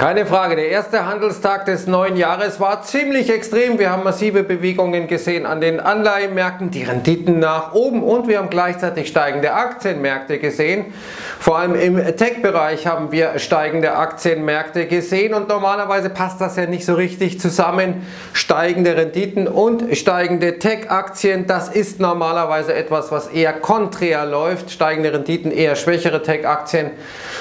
Keine Frage, der erste Handelstag des neuen Jahres war ziemlich extrem. Wir haben massive Bewegungen gesehen an den Anleihenmärkten, die Renditen nach oben und wir haben gleichzeitig steigende Aktienmärkte gesehen. Vor allem im Tech-Bereich haben wir steigende Aktienmärkte gesehen und normalerweise passt das ja nicht so richtig zusammen. Steigende Renditen und steigende Tech-Aktien, das ist normalerweise etwas, was eher konträr läuft. Steigende Renditen, eher schwächere Tech-Aktien.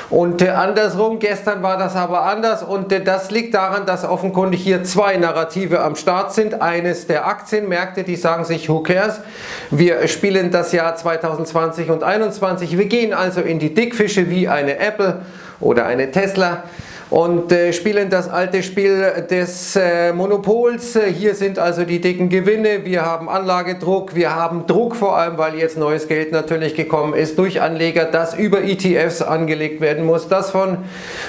Und andersrum, gestern war das aber anders anders und das liegt daran, dass offenkundig hier zwei Narrative am Start sind. Eines der Aktienmärkte, die sagen sich, who cares? Wir spielen das Jahr 2020 und 2021. Wir gehen also in die Dickfische wie eine Apple oder eine Tesla und äh, spielen das alte Spiel des äh, Monopols. Hier sind also die dicken Gewinne, wir haben Anlagedruck, wir haben Druck vor allem, weil jetzt neues Geld natürlich gekommen ist durch Anleger, das über ETFs angelegt werden muss, das von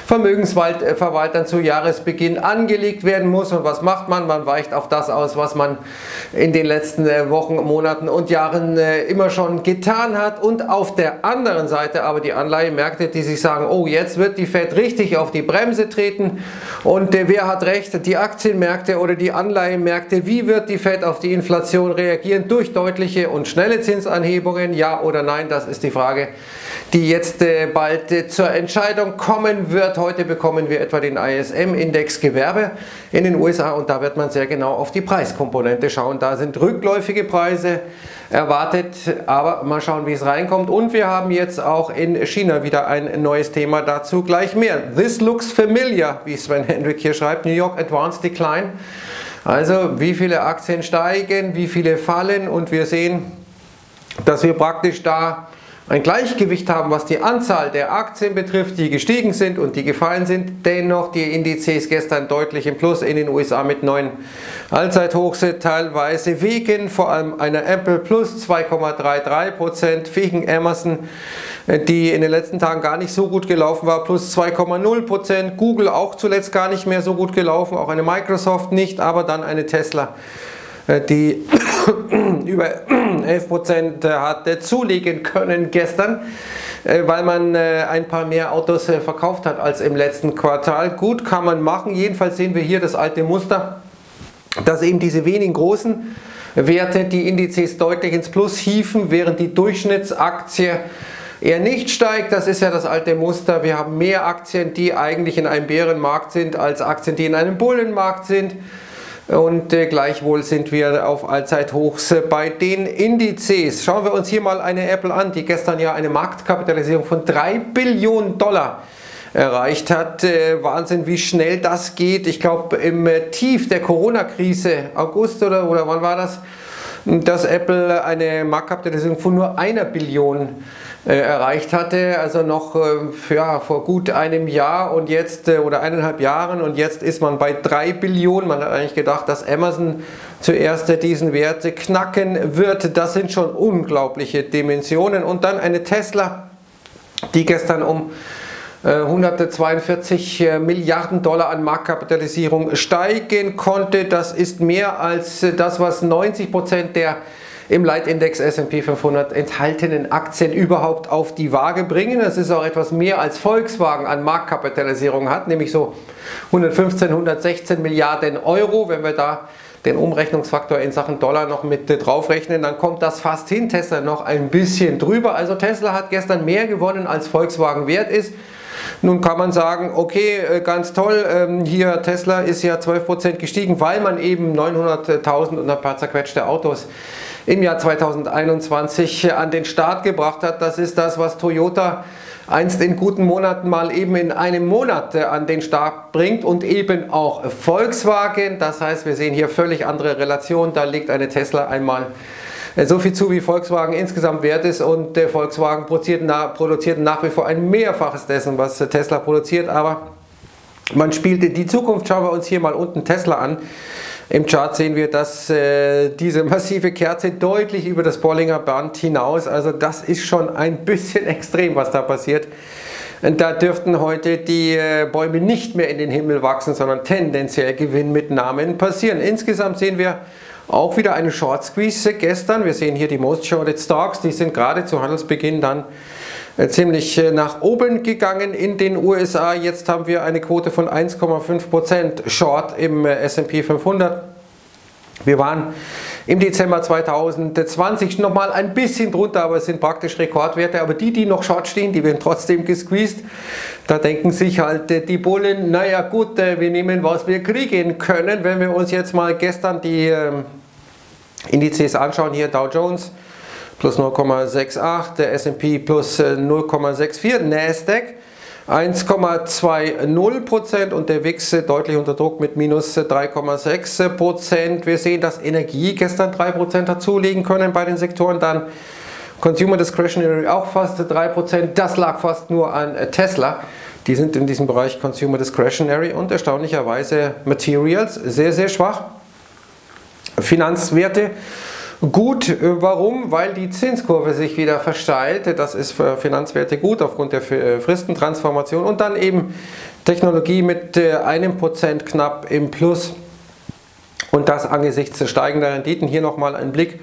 Vermögensverwaltern zu Jahresbeginn angelegt werden muss. Und was macht man? Man weicht auf das aus, was man in den letzten äh, Wochen, Monaten und Jahren äh, immer schon getan hat. Und auf der anderen Seite aber die Anleihemärkte, die sich sagen, oh, jetzt wird die Fed richtig auf die Bremse Bremse treten. Und äh, wer hat recht? Die Aktienmärkte oder die Anleihenmärkte? Wie wird die Fed auf die Inflation reagieren? Durch deutliche und schnelle Zinsanhebungen? Ja oder nein? Das ist die Frage, die jetzt äh, bald äh, zur Entscheidung kommen wird. Heute bekommen wir etwa den ISM-Index Gewerbe in den USA und da wird man sehr genau auf die Preiskomponente schauen. Da sind rückläufige Preise erwartet, aber mal schauen, wie es reinkommt. Und wir haben jetzt auch in China wieder ein neues Thema dazu, gleich mehr. This looks familiar, wie Sven Hendrick hier schreibt, New York Advanced Decline. Also wie viele Aktien steigen, wie viele fallen und wir sehen, dass wir praktisch da ein Gleichgewicht haben, was die Anzahl der Aktien betrifft, die gestiegen sind und die gefallen sind. Dennoch die Indizes gestern deutlich im Plus in den USA mit neuen Allzeithochs, teilweise wegen vor allem einer Apple plus 2,33%, wegen Amazon, die in den letzten Tagen gar nicht so gut gelaufen war, plus 2,0%, Google auch zuletzt gar nicht mehr so gut gelaufen, auch eine Microsoft nicht, aber dann eine Tesla die über 11% hat zulegen können gestern, äh, weil man äh, ein paar mehr Autos verkauft hat als im letzten Quartal. Gut, kann man machen. Jedenfalls sehen wir hier das alte Muster, dass eben diese wenigen großen Werte die Indizes deutlich ins Plus hieven, während die Durchschnittsaktie eher nicht steigt. Das ist ja das alte Muster. Wir haben mehr Aktien, die eigentlich in einem Bärenmarkt sind, als Aktien, die in einem Bullenmarkt sind und äh, gleichwohl sind wir auf Allzeithochs bei den Indizes. Schauen wir uns hier mal eine Apple an, die gestern ja eine Marktkapitalisierung von 3 Billionen Dollar erreicht hat. Äh, Wahnsinn, wie schnell das geht. Ich glaube, im äh, Tief der Corona-Krise, August oder, oder wann war das, dass Apple eine Marktkapitalisierung von nur einer Billion äh, erreicht hatte, also noch äh, ja, vor gut einem Jahr und jetzt äh, oder eineinhalb Jahren und jetzt ist man bei drei Billionen. Man hat eigentlich gedacht, dass Amazon zuerst diesen Wert knacken wird. Das sind schon unglaubliche Dimensionen. Und dann eine Tesla, die gestern um 142 Milliarden Dollar an Marktkapitalisierung steigen konnte. Das ist mehr als das, was 90 Prozent der im Leitindex S&P 500 enthaltenen Aktien überhaupt auf die Waage bringen. Das ist auch etwas mehr als Volkswagen an Marktkapitalisierung hat, nämlich so 115, 116 Milliarden Euro. Wenn wir da den Umrechnungsfaktor in Sachen Dollar noch mit draufrechnen, dann kommt das fast hin. Tesla noch ein bisschen drüber. Also Tesla hat gestern mehr gewonnen als Volkswagen wert ist. Nun kann man sagen, okay, äh, ganz toll, ähm, hier Tesla ist ja 12% gestiegen, weil man eben 900.000 und ein paar zerquetschte Autos im Jahr 2021 an den Start gebracht hat. Das ist das, was Toyota einst in guten Monaten mal eben in einem Monat äh, an den Start bringt und eben auch Volkswagen. Das heißt, wir sehen hier völlig andere Relationen. Da liegt eine Tesla einmal äh, so viel zu, wie Volkswagen insgesamt wert ist und der Volkswagen produziert, produziert nach wie vor ein Mehrfaches dessen, was Tesla produziert. Aber man spielte die Zukunft. Schauen wir uns hier mal unten Tesla an. Im Chart sehen wir, dass äh, diese massive Kerze deutlich über das Bollinger Band hinaus, also das ist schon ein bisschen extrem, was da passiert. Und da dürften heute die äh, Bäume nicht mehr in den Himmel wachsen, sondern tendenziell Gewinnmitnahmen passieren. Insgesamt sehen wir auch wieder einen Short Squeeze gestern. Wir sehen hier die Most Shorted Stocks, die sind gerade zu Handelsbeginn dann ziemlich nach oben gegangen in den USA. Jetzt haben wir eine Quote von 1,5% Short im S&P 500. Wir waren im Dezember 2020 nochmal ein bisschen drunter, aber es sind praktisch Rekordwerte. Aber die, die noch short stehen, die werden trotzdem gesqueezed. Da denken sich halt äh, die Bullen, naja gut, äh, wir nehmen, was wir kriegen können. Wenn wir uns jetzt mal gestern die ähm, Indizes anschauen, hier Dow Jones plus 0,68, der S&P plus 0,64, äh, Nasdaq 1,20% und der WIX deutlich unter Druck mit minus 3,6%. Wir sehen, dass Energie gestern 3% dazulegen können bei den Sektoren. Dann Consumer Discretionary auch fast 3%. Das lag fast nur an Tesla. Die sind in diesem Bereich Consumer Discretionary und erstaunlicherweise Materials sehr, sehr schwach. Finanzwerte Gut, äh, warum? Weil die Zinskurve sich wieder versteilt. Das ist für Finanzwerte gut aufgrund der äh, Fristentransformation und dann eben Technologie mit äh, einem Prozent knapp im Plus. Und das angesichts steigender Renditen. Hier nochmal ein Blick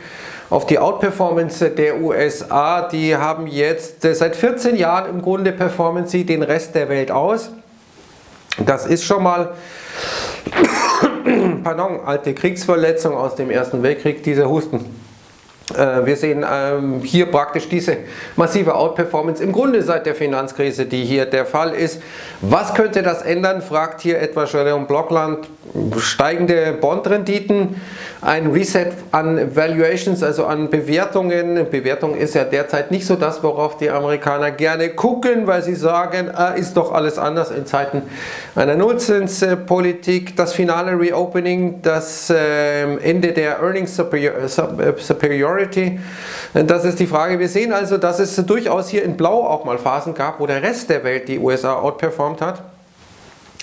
auf die Outperformance der USA. Die haben jetzt seit 14 Jahren im Grunde performen sie den Rest der Welt aus. Das ist schon mal pardon, alte Kriegsverletzung aus dem Ersten Weltkrieg, dieser Husten. Äh, wir sehen ähm, hier praktisch diese massive Outperformance im Grunde seit der Finanzkrise, die hier der Fall ist. Was könnte das ändern, fragt hier etwa Jerome Blockland. Steigende Bondrenditen, ein Reset an Valuations, also an Bewertungen. Bewertung ist ja derzeit nicht so das, worauf die Amerikaner gerne gucken, weil sie sagen, äh, ist doch alles anders in Zeiten einer Nullzinspolitik. Das finale Reopening, das äh, Ende der Earnings Superiority, das ist die Frage. Wir sehen also, dass es durchaus hier in Blau auch mal Phasen gab, wo der Rest der Welt die USA outperformt hat.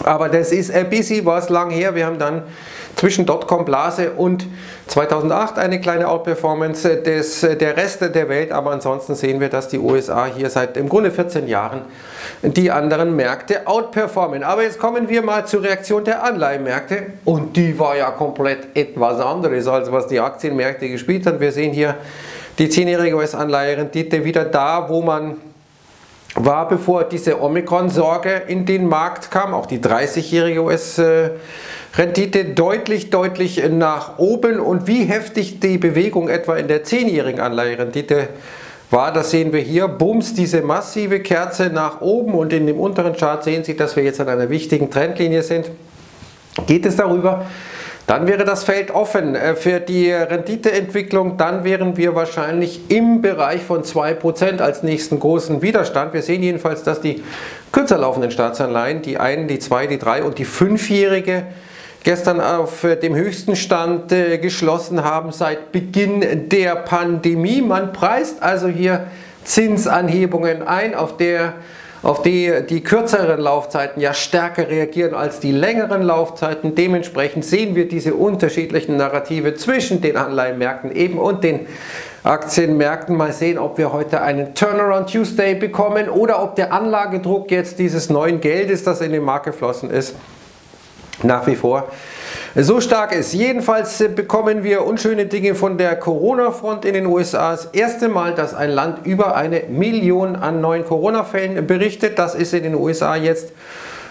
Aber das ist ein bisschen was lang her. Wir haben dann zwischen Dotcom-Blase und 2008 eine kleine Outperformance des, der Rest der Welt, aber ansonsten sehen wir, dass die USA hier seit im Grunde 14 Jahren die anderen Märkte outperformen. Aber jetzt kommen wir mal zur Reaktion der Anleihenmärkte und die war ja komplett etwas anderes, als was die Aktienmärkte gespielt haben. Wir sehen hier die 10-jährige US-Anleiherendite wieder da, wo man war, bevor diese Omikron-Sorge in den Markt kam, auch die 30-jährige US-Rendite deutlich, deutlich nach oben. Und wie heftig die Bewegung etwa in der 10-jährigen Anleiherendite war, das sehen wir hier. Bums, diese massive Kerze nach oben und in dem unteren Chart sehen Sie, dass wir jetzt an einer wichtigen Trendlinie sind. Geht es darüber, dann wäre das Feld offen äh, für die Renditeentwicklung. Dann wären wir wahrscheinlich im Bereich von 2% als nächsten großen Widerstand. Wir sehen jedenfalls, dass die kürzer laufenden Staatsanleihen, die einen, die zwei, die drei und die fünfjährige, gestern auf äh, dem höchsten Stand äh, geschlossen haben seit Beginn der Pandemie. Man preist also hier Zinsanhebungen ein, auf der auf die die kürzeren Laufzeiten ja stärker reagieren als die längeren Laufzeiten. Dementsprechend sehen wir diese unterschiedlichen Narrative zwischen den Anleihenmärkten eben und den Aktienmärkten. Mal sehen, ob wir heute einen Turnaround Tuesday bekommen oder ob der Anlagedruck jetzt dieses neuen Geldes, das in den Markt geflossen ist, nach wie vor so stark ist. Jedenfalls bekommen wir unschöne Dinge von der Corona-Front in den USA. Das erste Mal, dass ein Land über eine Million an neuen Corona-Fällen berichtet. Das ist in den USA jetzt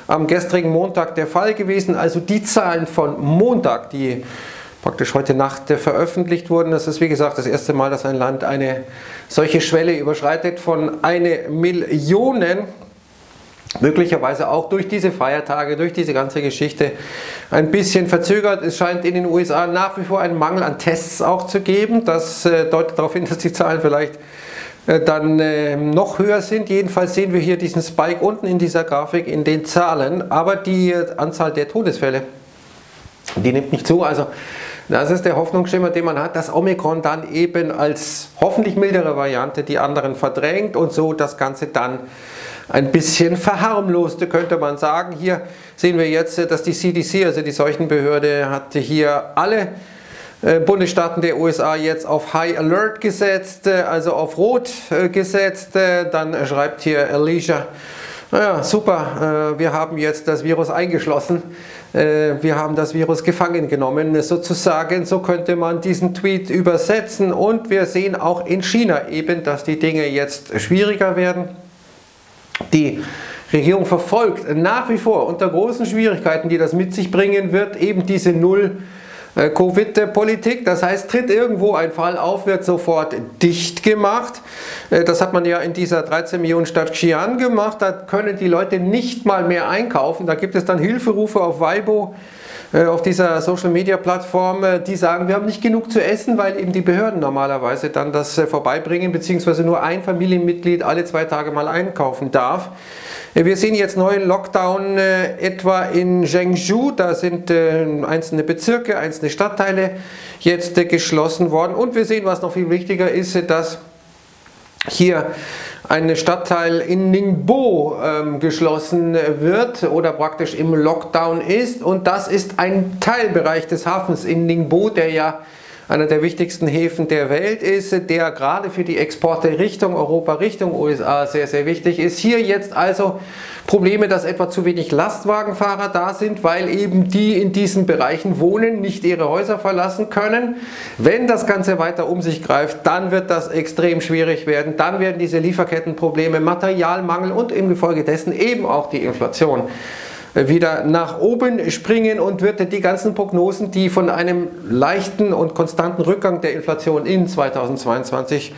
am gestrigen Montag der Fall gewesen. Also die Zahlen von Montag, die praktisch heute Nacht veröffentlicht wurden. Das ist wie gesagt das erste Mal, dass ein Land eine solche Schwelle überschreitet von eine Million möglicherweise auch durch diese Feiertage, durch diese ganze Geschichte ein bisschen verzögert. Es scheint in den USA nach wie vor einen Mangel an Tests auch zu geben. Das äh, deutet darauf hin, dass die Zahlen vielleicht äh, dann äh, noch höher sind. Jedenfalls sehen wir hier diesen Spike unten in dieser Grafik in den Zahlen, aber die äh, Anzahl der Todesfälle, die nimmt nicht zu. Also das ist der Hoffnungsschimmer, den man hat, dass Omikron dann eben als hoffentlich mildere Variante die anderen verdrängt und so das Ganze dann ein bisschen verharmloste, könnte man sagen. Hier sehen wir jetzt, dass die CDC, also die Seuchenbehörde, hat hier alle äh, Bundesstaaten der USA jetzt auf High Alert gesetzt, äh, also auf Rot äh, gesetzt. Dann schreibt hier Alicia, naja, super, wir haben jetzt das Virus eingeschlossen, wir haben das Virus gefangen genommen, sozusagen, so könnte man diesen Tweet übersetzen. Und wir sehen auch in China eben, dass die Dinge jetzt schwieriger werden. Die Regierung verfolgt nach wie vor unter großen Schwierigkeiten, die das mit sich bringen wird, eben diese Null- Covid-Politik. Das heißt, tritt irgendwo ein Fall auf, wird sofort dicht gemacht. Äh, das hat man ja in dieser 13 Millionen Stadt Xi'an gemacht. Da können die Leute nicht mal mehr einkaufen. Da gibt es dann Hilferufe auf Weibo auf dieser Social Media Plattform, die sagen, wir haben nicht genug zu essen, weil eben die Behörden normalerweise dann das vorbeibringen, beziehungsweise nur ein Familienmitglied alle zwei Tage mal einkaufen darf. Wir sehen jetzt neuen Lockdown äh, etwa in Zhengzhou. Da sind äh, einzelne Bezirke, einzelne Stadtteile jetzt äh, geschlossen worden. Und wir sehen, was noch viel wichtiger ist, dass hier ein Stadtteil in Ningbo ähm, geschlossen wird oder praktisch im Lockdown ist. Und das ist ein Teilbereich des Hafens in Ningbo, der ja einer der wichtigsten Häfen der Welt ist, der gerade für die Exporte Richtung Europa, Richtung USA sehr, sehr wichtig ist. Hier jetzt also Probleme, dass etwa zu wenig Lastwagenfahrer da sind, weil eben die in diesen Bereichen wohnen, nicht ihre Häuser verlassen können. Wenn das Ganze weiter um sich greift, dann wird das extrem schwierig werden. Dann werden diese Lieferkettenprobleme, Materialmangel und im Gefolge dessen eben auch die Inflation wieder nach oben springen und wird die ganzen Prognosen, die von einem leichten und konstanten Rückgang der Inflation in 2022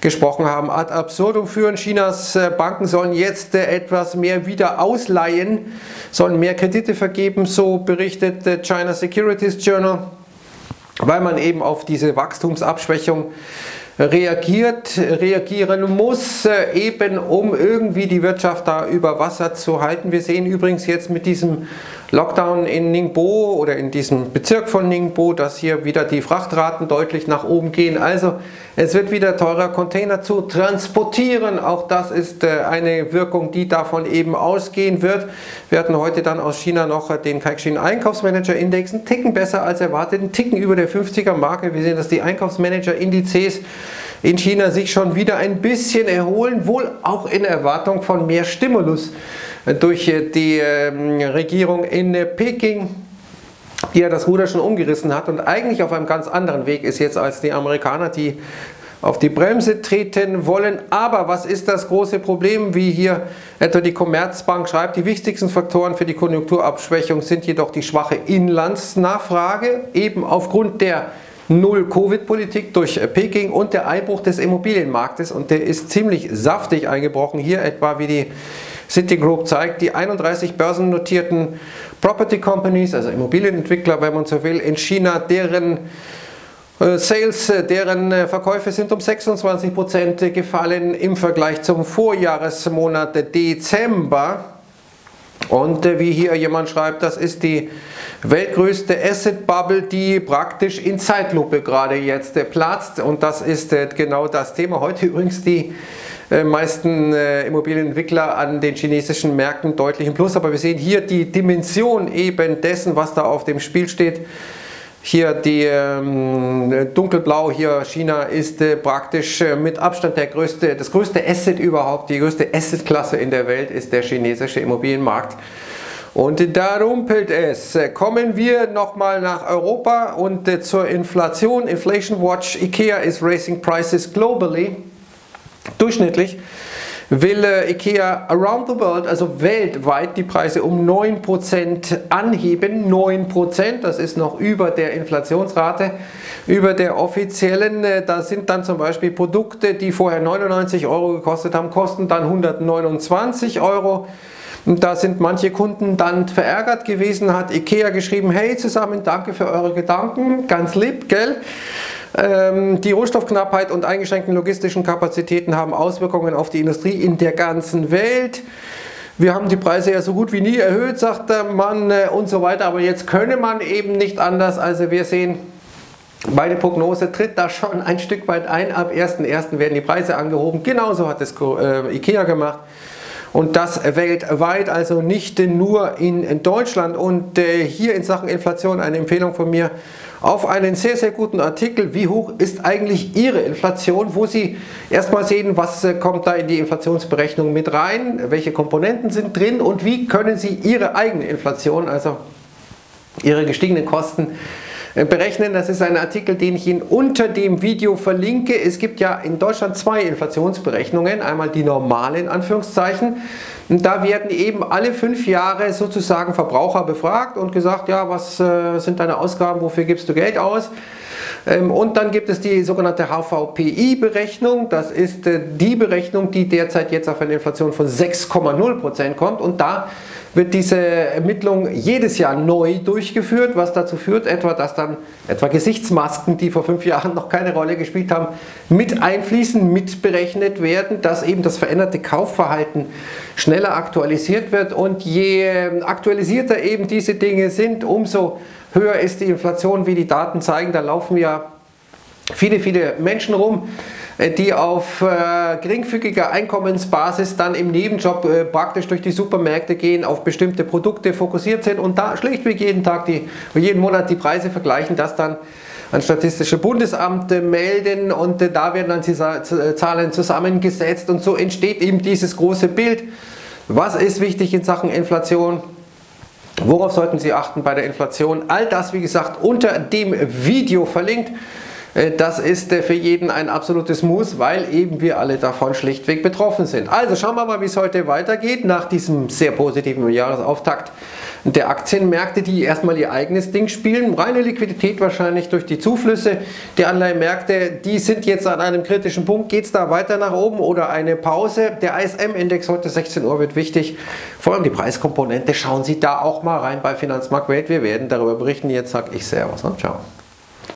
gesprochen haben, ad absurdum führen. Chinas äh, Banken sollen jetzt äh, etwas mehr wieder ausleihen, sollen mehr Kredite vergeben, so berichtet China Securities Journal, weil man eben auf diese Wachstumsabschwächung reagiert, reagieren muss, äh, eben um irgendwie die Wirtschaft da über Wasser zu halten. Wir sehen übrigens jetzt mit diesem Lockdown in Ningbo oder in diesem Bezirk von Ningbo, dass hier wieder die Frachtraten deutlich nach oben gehen. Also es wird wieder teurer, Container zu transportieren. Auch das ist äh, eine Wirkung, die davon eben ausgehen wird. Wir hatten heute dann aus China noch den Caixin Einkaufsmanager Index, einen Ticken besser als erwartet, einen Ticken über der 50er Marke. Wir sehen, dass die Einkaufsmanager Indizes in China sich schon wieder ein bisschen erholen, wohl auch in Erwartung von mehr Stimulus durch die ähm, Regierung in Peking, die ja das Ruder schon umgerissen hat und eigentlich auf einem ganz anderen Weg ist jetzt als die Amerikaner, die auf die Bremse treten wollen. Aber was ist das große Problem, wie hier etwa die Commerzbank schreibt? Die wichtigsten Faktoren für die Konjunkturabschwächung sind jedoch die schwache Inlandsnachfrage, eben aufgrund der Null-Covid-Politik durch Peking und der Einbruch des Immobilienmarktes. Und der ist ziemlich saftig eingebrochen. Hier etwa wie die Citigroup zeigt, die 31 börsennotierten Property Companies, also Immobilienentwickler, wenn man so will, in China, deren äh, Sales, äh, deren äh, Verkäufe sind um 26% gefallen im Vergleich zum Vorjahresmonat Dezember. Und wie hier jemand schreibt, das ist die weltgrößte Asset Bubble, die praktisch in Zeitlupe gerade jetzt platzt. Und das ist genau das Thema. Heute übrigens die äh, meisten äh, Immobilienentwickler an den chinesischen Märkten deutlich im Plus. Aber wir sehen hier die Dimension eben dessen, was da auf dem Spiel steht. Hier die ähm, dunkelblau, hier China ist äh, praktisch äh, mit Abstand der größte, das größte Asset überhaupt, die größte Assetklasse in der Welt ist der chinesische Immobilienmarkt. Und da rumpelt es. Kommen wir nochmal nach Europa und äh, zur Inflation. Inflation Watch, IKEA is raising prices globally. Durchschnittlich will äh, IKEA around the world, also weltweit, die Preise um 9% anheben. 9%, das ist noch über der Inflationsrate, über der offiziellen. Äh, da sind dann zum Beispiel Produkte, die vorher 99 Euro gekostet haben, kosten dann 129 Euro. Und da sind manche Kunden dann verärgert gewesen, hat IKEA geschrieben, hey zusammen, danke für eure Gedanken, ganz lieb, gell? Ähm, die Rohstoffknappheit und eingeschränkten logistischen Kapazitäten haben Auswirkungen auf die Industrie in der ganzen Welt. Wir haben die Preise ja so gut wie nie erhöht, sagt der Mann äh, und so weiter, aber jetzt könne man eben nicht anders. Also wir sehen, meine Prognose tritt da schon ein Stück weit ein. Ab 1.1. werden die Preise angehoben. Genauso hat es äh, IKEA gemacht. Und das weltweit, also nicht nur in Deutschland. Und äh, hier in Sachen Inflation eine Empfehlung von mir auf einen sehr, sehr guten Artikel, wie hoch ist eigentlich Ihre Inflation, wo Sie erstmal sehen, was äh, kommt da in die Inflationsberechnung mit rein, welche Komponenten sind drin und wie können Sie Ihre eigene Inflation, also Ihre gestiegenen Kosten, berechnen. Das ist ein Artikel, den ich Ihnen unter dem Video verlinke. Es gibt ja in Deutschland zwei Inflationsberechnungen. Einmal die normalen Anführungszeichen. Und da werden eben alle fünf Jahre sozusagen Verbraucher befragt und gesagt, ja, was äh, sind deine Ausgaben, wofür gibst du Geld aus? Ähm, und dann gibt es die sogenannte HVPI-Berechnung. Das ist äh, die Berechnung, die derzeit jetzt auf eine Inflation von 6,0% kommt. Und da wird diese Ermittlung jedes Jahr neu durchgeführt, was dazu führt, etwa, dass dann etwa Gesichtsmasken, die vor fünf Jahren noch keine Rolle gespielt haben, mit einfließen, mitberechnet werden, dass eben das veränderte Kaufverhalten schneller aktualisiert wird. Und je aktualisierter eben diese Dinge sind, umso höher ist die Inflation, wie die Daten zeigen. Da laufen ja viele, viele Menschen rum, äh, die auf äh, geringfügiger Einkommensbasis dann im Nebenjob äh, praktisch durch die Supermärkte gehen, auf bestimmte Produkte fokussiert sind und da schlichtweg jeden Tag, die, jeden Monat die Preise vergleichen, das dann an Statistische Bundesamt melden und äh, da werden dann die äh, Zahlen zusammengesetzt und so entsteht eben dieses große Bild. Was ist wichtig in Sachen Inflation? Worauf sollten Sie achten bei der Inflation? All das, wie gesagt, unter dem Video verlinkt. Äh, das ist äh, für jeden ein absolutes Muss, weil eben wir alle davon schlichtweg betroffen sind. Also schauen wir mal, wie es heute weitergeht nach diesem sehr positiven Jahresauftakt der Aktienmärkte, die erstmal ihr eigenes Ding spielen. Reine Liquidität wahrscheinlich durch die Zuflüsse. Die Anleihenmärkte, die sind jetzt an einem kritischen Punkt. Geht es da weiter nach oben oder eine Pause? Der ISM-Index heute 16 Uhr wird wichtig. Vor allem die Preiskomponente. Schauen Sie da auch mal rein bei Finanzmarktwelt. Wir werden darüber berichten. Jetzt sage ich Servus. Ne? Ciao.